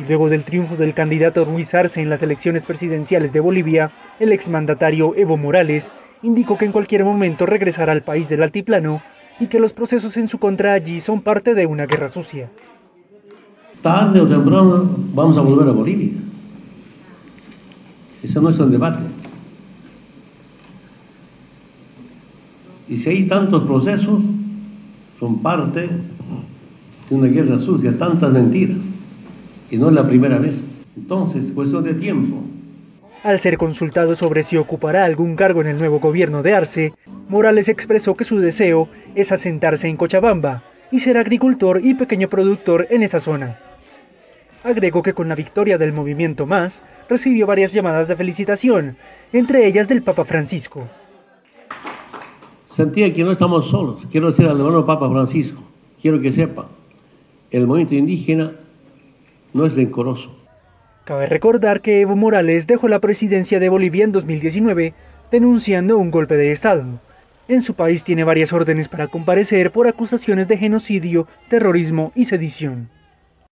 Y luego del triunfo del candidato Ruiz Arce en las elecciones presidenciales de Bolivia, el exmandatario Evo Morales indicó que en cualquier momento regresará al país del altiplano y que los procesos en su contra allí son parte de una guerra sucia. Tarde o temprano vamos a volver a Bolivia. Ese no es el debate. Y si hay tantos procesos, son parte de una guerra sucia, tantas mentiras. Y no es la primera vez. Entonces, cuestión de tiempo. Al ser consultado sobre si ocupará algún cargo en el nuevo gobierno de Arce, Morales expresó que su deseo es asentarse en Cochabamba y ser agricultor y pequeño productor en esa zona. Agregó que con la victoria del movimiento Más recibió varias llamadas de felicitación, entre ellas del Papa Francisco. Sentía que no estamos solos. Quiero decir al hermano Papa Francisco, quiero que sepa, el movimiento indígena no es rencoroso. Cabe recordar que Evo Morales dejó la presidencia de Bolivia en 2019 denunciando un golpe de Estado. En su país tiene varias órdenes para comparecer por acusaciones de genocidio, terrorismo y sedición.